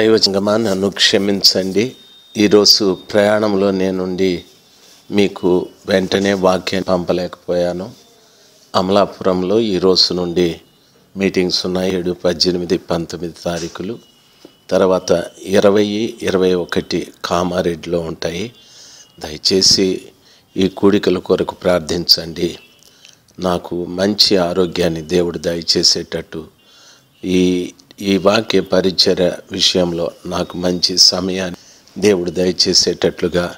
దైవజంగమా నన్ను క్షమించండి. ఈరోజు ప్రయాణంలో నేనుండి మీకు వెంటనే వాక్యం పంపలేకపోయాను. అమలాపురంలో ఈ రోజు నుండి మీటింగ్స్ ఉన్నాయి ఏడు పద్దెనిమిది పంతొమ్మిది తారీఖులు. తర్వాత ఇరవై ఇరవై ఒకటి కామారెడ్డిలో ఉంటాయి. దయచేసి ఈ కూడికల కొరకు ప్రార్థించండి. నాకు మంచి ఆరోగ్యాన్ని దేవుడు దయచేసేటట్టు ఈ ఈ వాక్య పరిచయ విషయంలో నాకు మంచి సమయాన్ని దేవుడు దయచేసేటట్లుగా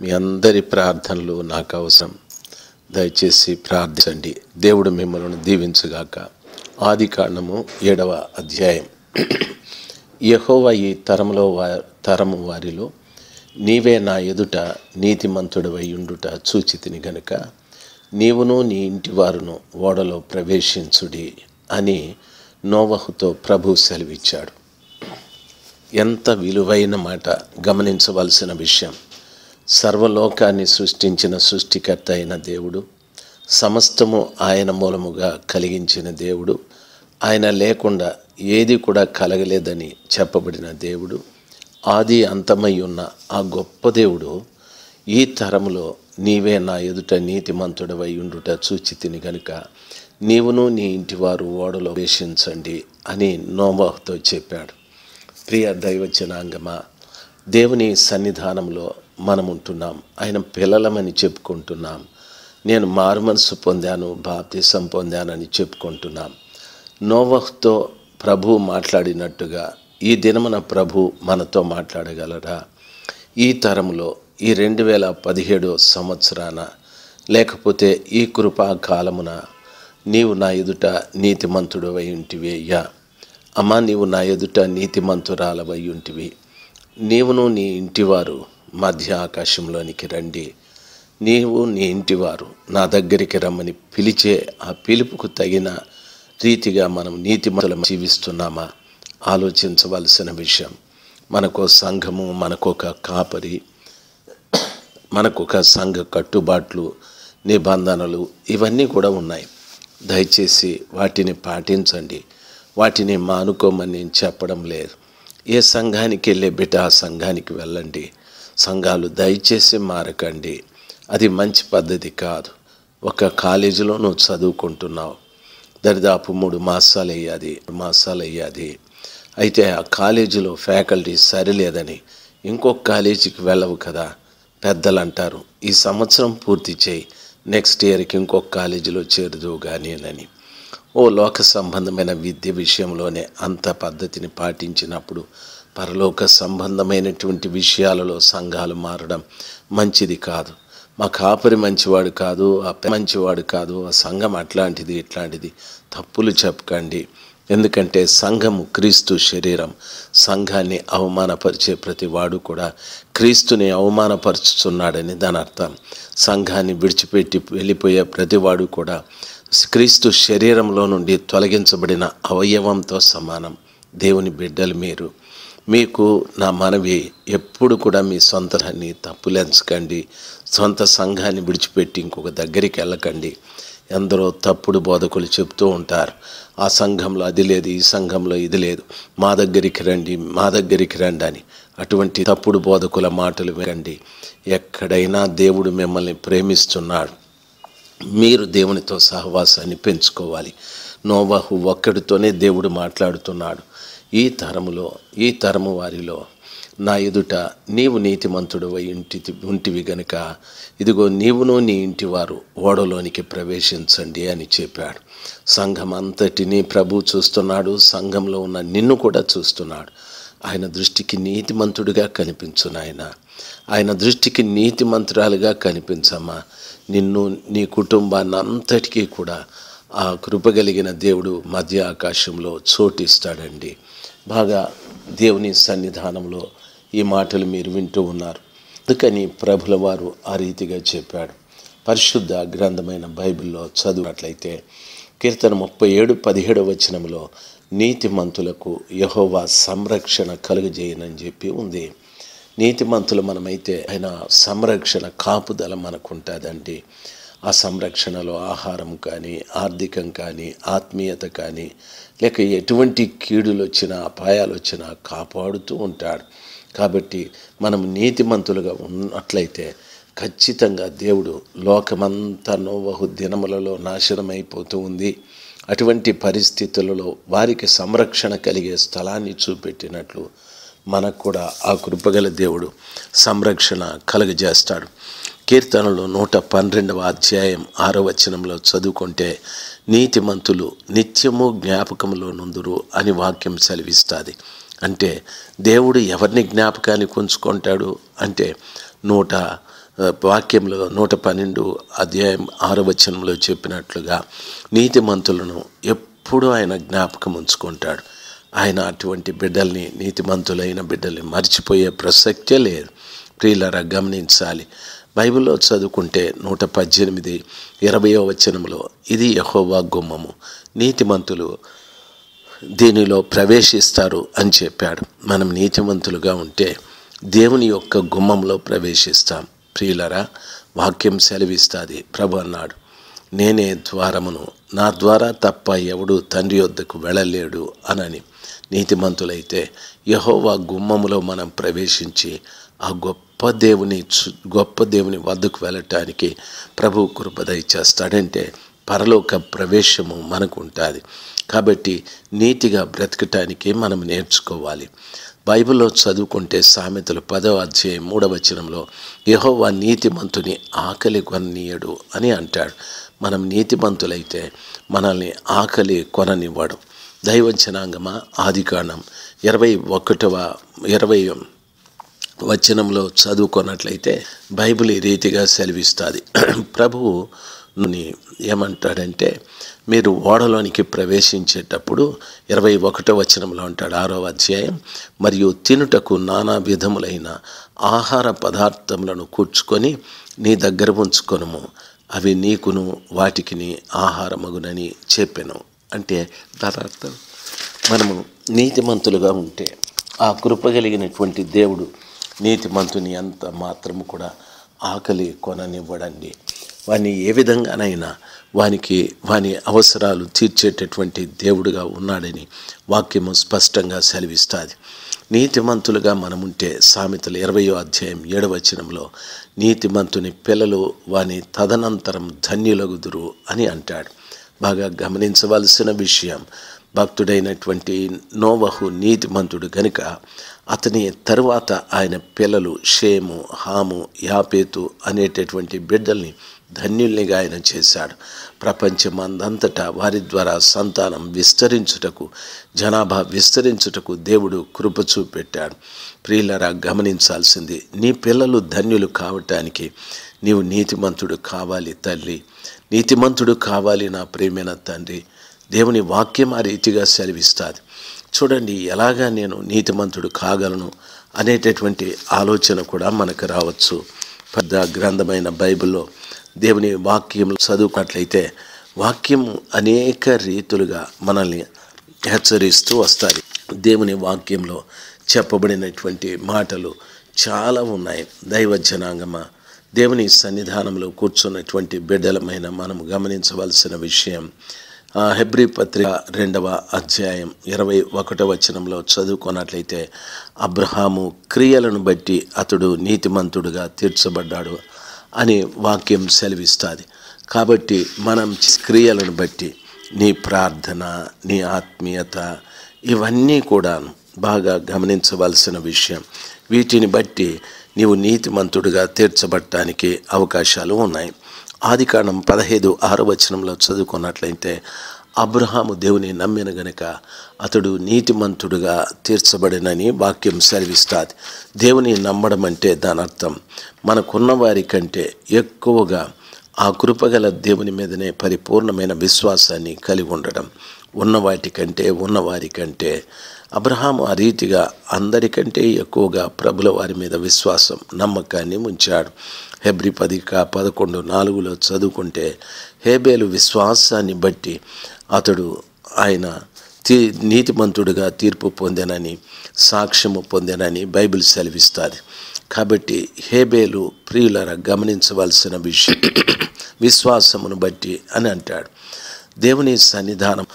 మీ అందరి ప్రార్థనలు నాకు అవసరం. దయచేసి ప్రార్థించండి. దేవుడు మిమ్మల్ని దీవించుగాక. ఆది కాండము ఏడవ అధ్యాయం. యహోవ ఈ తరములో వా తరము వారిలో నీవే నా ఎదుట నీతిమంతుడవై ఉండుట చూచితిని గనుక నీవును నీ ఇంటి వారును ఓడలో ప్రవేశించుడి అని నోవహుతో ప్రభు సెలవిచ్చాడు. ఎంత విలువైన మాట గమనించవలసిన విషయం. సర్వలోకాన్ని సృష్టించిన సృష్టికర్త అయిన దేవుడు సమస్తము ఆయన మూలముగా కలిగించిన దేవుడు ఆయన లేకుండా ఏది కూడా కలగలేదని చెప్పబడిన దేవుడు ఆది అంతమై ఉన్న ఆ గొప్ప దేవుడు ఈ తరములో నీవే నా ఎదుట నీతిమంతుడవై ఉండుట చూచితిని గనుక నీవును నీ ఇంటి వారు ఓడలో వేషించండి అని నోవాహుతో చెప్పాడు. ప్రియ దైవజనాంగమా దేవుని సన్నిధానంలో మనం ఉంటున్నాం ఆయన పిల్లలమని చెప్పుకుంటున్నాం. నేను మారుమనసు పొందాను బాప్తిసం పొందానని చెప్పుకుంటున్నాం. నోవహ్తో ప్రభు మాట్లాడినట్టుగా ఈ దినమున ప్రభు మనతో మాట్లాడగలరా? ఈ తరములో ఈ రెండు వేల పదిహేడో సంవత్సరాన లేకపోతే ఈ కృపా కాలమున నీవు నా ఎదుట నీతిమంతుడు అయి ఉంటివి అయ్యా. అమ్మా నీవు నా ఎదుట నీతిమంతురాలవై ఉంటివి. నీవును నీ ఇంటివారు మధ్య ఆకాశంలోనికి రండి. నీవు నీ ఇంటివారు నా దగ్గరికి రమ్మని పిలిచే ఆ పిలుపుకు తగిన రీతిగా మనం నీతిమంతులం జీవిస్తున్నామా? ఆలోచించవలసిన విషయం మనకో సంఘము మనకొక కాపరి మనకొక సంఘ కట్టుబాట్లు నిబంధనలు ఇవన్నీ కూడా ఉన్నాయి. దయచేసి వాటిని పాటించండి. వాటిని మానుకోమని నేను చెప్పడం లేదు. ఏ సంఘానికి వెళ్ళే బిడ్డ ఆ సంఘానికి వెళ్ళండి. సంఘాలు దయచేసి మారకండి. అది మంచి పద్ధతి కాదు. ఒక కాలేజీలో నువ్వు చదువుకుంటున్నావు. దరిదాపు మూడు మాసాలు అయ్యాది మాసాలు అయ్యాది అయితే ఆ కాలేజీలో ఫ్యాకల్టీ సరిలేదని ఇంకొక కాలేజీకి వెళ్ళవు కదా. పెద్దలు అంటారు ఈ సంవత్సరం పూర్తి చేయి. నెక్స్ట్ ఇయర్కి ఇంకొక కాలేజీలో చేరుదు కానీ అని ఓ లోక సంబంధమైన విద్య విషయంలోనే అంత పద్ధతిని పాటించినప్పుడు పరలోక సంబంధమైనటువంటి విషయాలలో సంఘాలు మారడం మంచిది కాదు. మా కాపరి మంచివాడు కాదు ఆ మంచివాడు కాదు ఆ సంఘం అట్లాంటిది ఇట్లాంటిది. తప్పులు చెప్పకండి. ఎందుకంటే సంఘము క్రీస్తు శరీరం. సంఘాన్ని అవమానపరిచే ప్రతి వాడు కూడా క్రీస్తుని అవమానపరుచుతున్నాడని దాని అర్థం సంఘాన్ని విడిచిపెట్టి వెళ్ళిపోయే ప్రతివాడు కూడా క్రీస్తు శరీరంలో నుండి తొలగించబడిన అవయవంతో సమానం. దేవుని బిడ్డలు మీరు. మీకు నా మనవి ఎప్పుడు కూడా మీ సొంతాన్ని తప్పులెంచకండి సొంత సంఘాన్ని విడిచిపెట్టి ఇంకొక దగ్గరికి వెళ్ళకండి. ఎందరో తప్పుడు బోధకులు చెప్తూ ఉంటారు. ఆ సంఘంలో అది లేదు ఈ సంఘంలో ఇది లేదు. మా దగ్గరికి రండి మా దగ్గరికి రండి అని అటువంటి తప్పుడు బోధకుల మాటలు వినండి. ఎక్కడైనా దేవుడు మిమ్మల్ని ప్రేమిస్తున్నాడు. మీరు దేవునితో సహవాసాన్ని పెంచుకోవాలి. నోవాహు ఒక్కడితోనే దేవుడు మాట్లాడుతున్నాడు. ఈ తరములో ఈ తరము వారిలో నా ఎదుట నీవు నీతిమంతుడు ఇంటి ఉంటివి గనుక ఇదిగో నీవును నీ ఇంటి వారు ఓడలోనికి ప్రవేశించండి అని చెప్పాడు. సంఘం అంతటినీ ప్రభు చూస్తున్నాడు సంఘంలో ఉన్న నిన్ను కూడా చూస్తున్నాడు. ఆయన దృష్టికి నీతిమంతుడిగా కనిపించు నాయన ఆయన దృష్టికి నీతిమంతురాలుగా కనిపించమ్మా. నిన్ను నీ కుటుంబాన్ని అంతటికీ కూడా ఆ కృపగలిగిన దేవుడు మధ్య ఆకాశంలో చోటిస్తాడండి. బాగా దేవుని సన్నిధానంలో ఈ మాటలు మీరు వింటూ ఉన్నారు. అందుకని ప్రభుల వారు ఆ రీతిగా చెప్పాడు. పరిశుద్ధ గ్రంథమైన బైబిల్లో చదివినట్లయితే కీర్తన ముప్పై ఏడు పదిహేడు వచనంలో నీతిమంతులకు యహోవా సంరక్షణ కలుగజేయనని చెప్పి ఉంది. నీతిమంతులు మనమైతే ఆయన సంరక్షణ కాపుదల మనకు ఉంటుందండి ఆ సంరక్షణలో ఆహారం కానీ ఆర్థికం కానీ ఆత్మీయత కానీ లేక ఎటువంటి కీడులు వచ్చినా అపాయాలు వచ్చినా కాపాడుతూ ఉంటాడు. కాబట్టి మనం నీతిమంతులుగా ఉన్నట్లయితే ఖచ్చితంగా దేవుడు లోకమంతా నోవహు దినములలో నాశనమైపోతూ ఉంది. అటువంటి పరిస్థితులలో వారికి సంరక్షణ కలిగే స్థలాన్ని చూపెట్టినట్లు మనకు కూడా ఆ కృపగల దేవుడు సంరక్షణ కలుగజేస్తాడు. కీర్తనలు నూట పన్నెండవ అధ్యాయం ఆరో వచనంలో చదువుకుంటే నీతిమంతులు నిత్యము జ్ఞాపకంలో నుందురు అని వాక్యం సెలవిస్తుంది. అంటే దేవుడు ఎవరిని జ్ఞాపకానికి ఉంచుకుంటాడు అంటే నూట వాక్యంలో నూట పన్నెండు అధ్యాయం ఆరో వచనంలో చెప్పినట్లుగా నీతిమంతులను ఎప్పుడూ ఆయన జ్ఞాపకం ఉంచుకుంటాడు. ఆయన అటువంటి బిడ్డల్ని నీతిమంతులైన బిడ్డల్ని మర్చిపోయే ప్రసక్తే లేదు. ప్రియులరా గమనించాలి. బైబిల్లో చదువుకుంటే నూట పద్దెనిమిది ఇరవయో వచనంలో ఇది యహోవా గుమ్మము. నీతిమంతులు దీనిలో ప్రవేశిస్తారు అని చెప్పాడు. మనం నీతిమంతులుగా ఉంటే దేవుని యొక్క గుమ్మంలో ప్రవేశిస్తాం. ప్రియులరా వాక్యం సెలవిస్తుంది. ప్రభు అన్నాడు నేనే ద్వారమును నా ద్వారా తప్ప ఎవడు తండ్రి వద్దకు వెళ్ళలేడు అనని. నీతిమంతులైతే యహోవా గుమ్మములో మనం ప్రవేశించి ఆ గొప్ప దేవుని గొప్ప దేవుని వద్దకు వెళ్ళటానికి ప్రభు కృపద ఇచ్చేస్తాడంటే పరలోక ప్రవేశము మనకు ఉంటుంది. కాబట్టి నీతిగా బ్రతకటానికి మనం నేర్చుకోవాలి. బైబిల్లో చదువుకుంటే సామెతలు పదవ అధ్యాయం మూడవ వచనంలో యెహోవా నీతిమంతుని ఆకలి కొననీయడు అని అంటాడు. మనం నీతిమంతులైతే మనల్ని ఆకలి కొననివ్వడు. దైవచనాంగమా ఆదికాండం ఇరవై ఒకటవ ఇరవై వచనంలో చదువుకున్నట్లయితే బైబిల్ ఈ రీతిగా సెలవిస్తుంది. ప్రభువుని ఏమంటాడంటే మీరు ఓడలోనికి ప్రవేశించేటప్పుడు ఇరవై ఒకటో వచనంలో ఉంటాడు ఆరో అధ్యాయం. మరియు తినుటకు నానా విధములైన ఆహార పదార్థములను కూర్చుకొని నీ దగ్గర ఉంచుకొనుము. అవి నీకును వాటికిని ఆహారమగునని చెప్పాను. అంటే దాని అర్థం మనము నీతిమంతులుగా ఉంటే ఆ కృప కలిగినటువంటి దేవుడు నీతిమంతుని అంత మాత్రము కూడా ఆకలి కొననివ్వడండి. వాని ఏ విధంగానైనా వానికి వాని అవసరాలు తీర్చేటటువంటి దేవుడుగా ఉన్నాడని వాక్యము స్పష్టంగా సెలవిస్తుంది. నీతిమంతులుగా మనముంటే సామెతలు ఇరవయో అధ్యాయం ఏడవచనంలో నీతిమంతుని పిల్లలు వాని తదనంతరం ధన్యులగుదురు అని అంటాడు. బాగా గమనించవలసిన విషయం భక్తుడైనటువంటి నోవహు నీతిమంతుడు గనుక అతని తరువాత ఆయన పిల్లలు షేము హాము యాపేతు అనేటటువంటి బిడ్డల్ని ధన్యుల్నిగా ఆయన చేశాడు. ప్రపంచమందంతటా వారి ద్వారా సంతానం విస్తరించుటకు జనాభా విస్తరించుటకు దేవుడు కృప చూపెట్టాడు. ప్రియులరా గమనించాల్సింది నీ పిల్లలు ధన్యులు కావటానికి నీవు నీతిమంతుడు కావాలి తల్లి. నీతిమంతుడు కావాలి నా ప్రేమైన తండ్రి. దేవుని వాక్యం ఆ రీతిగా సెలవిస్తుంది. చూడండి ఎలాగా నేను నీతిమంతుడు కాగలను అనేటటువంటి ఆలోచన కూడా మనకు రావచ్చు. పెద్ద గ్రంథమైన బైబిల్లో దేవుని వాక్యం చదువుకున్నట్లయితే వాక్యం అనేక రీతులుగా మనల్ని హెచ్చరిస్తూ వస్తాయి. దేవుని వాక్యంలో చెప్పబడినటువంటి మాటలు చాలా ఉన్నాయి. దైవ జనాంగమా దేవుని సన్నిధానంలో కూర్చున్నటువంటి బిడ్డలమైన మనం గమనించవలసిన విషయం హెబ్రి పత్రిక రెండవ అధ్యాయం ఇరవై ఒకటవ వచనంలో చదువుకున్నట్లయితే అబ్రహాము క్రియలను బట్టి అతడు నీతిమంతుడుగా తీర్చబడ్డాడు అని వాక్యం సెలవిస్తుంది. కాబట్టి మనం క్రియలను బట్టి నీ ప్రార్థన నీ ఆత్మీయత ఇవన్నీ కూడా బాగా గమనించవలసిన విషయం. వీటిని బట్టి నీవు నీతిమంతుడిగా తీర్చబడటానికి అవకాశాలు ఉన్నాయి. ఆదికాండం పదహైదు ఆరు వచనంలో చదువుకున్నట్లయితే అబ్రహాము దేవుని నమ్మిన గనుక అతడు నీతిమంతుడుగా తీర్చబడినని వాక్యం సెలవిస్తుంది. దేవుని నమ్మడం అంటే దాని అర్థం మనకున్న వారి కంటే ఎక్కువగా ఆ కృపగల దేవుని మీదనే పరిపూర్ణమైన విశ్వాసాన్ని కలిగి ఉండడం ఉన్న వాటికంటే ఉన్నవారి కంటే. అబ్రహాము ఆ రీతిగా అందరికంటే ఎక్కువగా ప్రభుల వారి మీద విశ్వాసం నమ్మకాన్ని ఉంచాడు హెబ్రి పదిక పదకొండు నాలుగులో చదువుకుంటే హేబేలు విశ్వాసాన్ని బట్టి అతడు ఆయన తీ నీతిమంతుడుగా తీర్పు పొందానని సాక్ష్యము పొందానని బైబిల్ సెలవిస్తుంది. కాబట్టి హేబేలు ప్రియులర గమనించవలసిన విషయం విశ్వాసమును బట్టి అని అంటాడు. దేవుని సన్నిధానం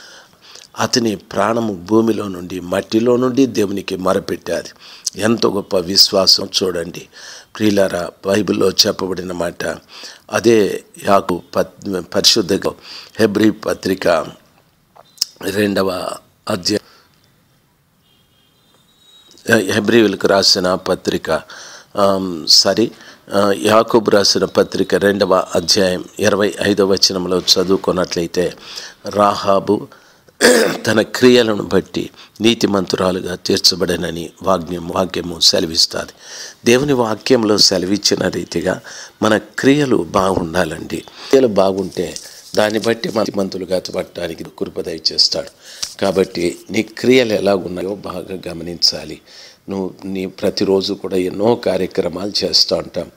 అతని ప్రాణము భూమిలో నుండి మట్టిలో నుండి దేవునికి మరపెట్టాది. ఎంత గొప్ప విశ్వాసం చూడండి. ప్రియులారా బైబిల్లో చెప్పబడిన మాట అదే యాకు పత్ పరిశుద్ధ హెబ్రి పత్రిక రెండవ అధ్యాయం. హెబ్రివులకు రాసిన పత్రిక సారీ యాకూబ్ రాసిన పత్రిక రెండవ అధ్యాయం ఇరవై ఐదవ వచనంలో చదువుకున్నట్లయితే రాహాబు తన క్రియలను బట్టి నీతిమంతురాలుగా తీర్చబడనని వాగ్యం వాక్యము సెలవిస్తుంది. దేవుని వాక్యంలో సెలవిచ్చిన రీతిగా మన క్రియలు బాగుండాలండి. క్రియలు బాగుంటే దాన్ని బట్టి మంతులుగా పట్టడానికి కృప చేస్తాడు కాబట్టి నీ క్రియలు ఎలా ఉన్నాయో బాగా గమనించాలి. నువ్వు నీ ప్రతిరోజు కూడా ఎన్నో కార్యక్రమాలు చేస్తూ ఉంటాం.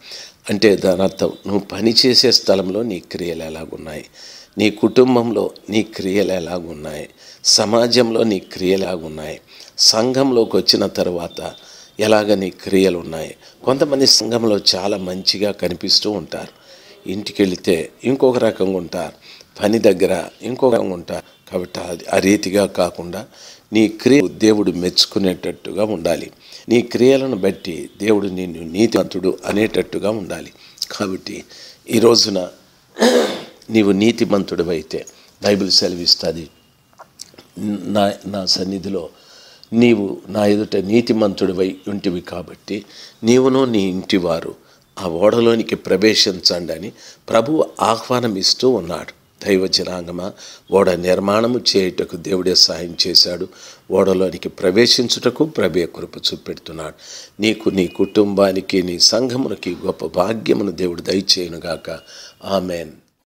అంటే దాని అర్థం నువ్వు పని చేసే స్థలంలో నీ క్రియలు ఎలాగున్నాయి? నీ కుటుంబంలో నీ క్రియలు ఎలాగున్నాయి? సమాజంలో నీ క్రియలు ఎలాగున్నాయి? సంఘంలోకి వచ్చిన తర్వాత ఎలాగ నీ క్రియలు ఉన్నాయి? కొంతమంది సంఘంలో చాలా మంచిగా కనిపిస్తూ ఉంటారు. ఇంటికి వెళితే ఇంకొక రకంగా ఉంటారు. పని దగ్గర ఇంకొక రకంగా ఉంటారు. కాబట్టి అది ఆ రీతిగా కాకుండా నీ క్రియ దేవుడు మెచ్చుకునేటట్టుగా ఉండాలి. నీ క్రియలను బట్టి దేవుడు నిన్ను నీతివంతుడు అనేటట్టుగా ఉండాలి. కాబట్టి ఈ రోజున నీవు నీతిమంతుడు అయితే బైబిల్ సెలవిస్తుంది. నా నా సన్నిధిలో నీవు నా ఎదుట నీతిమంతుడివై ఉంటివి కాబట్టి నీవును నీ ఇంటివారు. ఆ ఓడలోనికి ప్రవేశించండి అని ప్రభువు ఆహ్వానం ఇస్తూ ఉన్నాడు. దైవ జనాంగమ ఓడ నిర్మాణము చేయుటకు దేవుడే సాయం చేశాడు. ఓడలోనికి ప్రవేశించుటకు ప్రభే కృప చూపెడుతున్నాడు. నీకు నీ కుటుంబానికి నీ సంఘమునికి గొప్ప భాగ్యమును దేవుడు దయచేయునుగాక. ఆమెన్.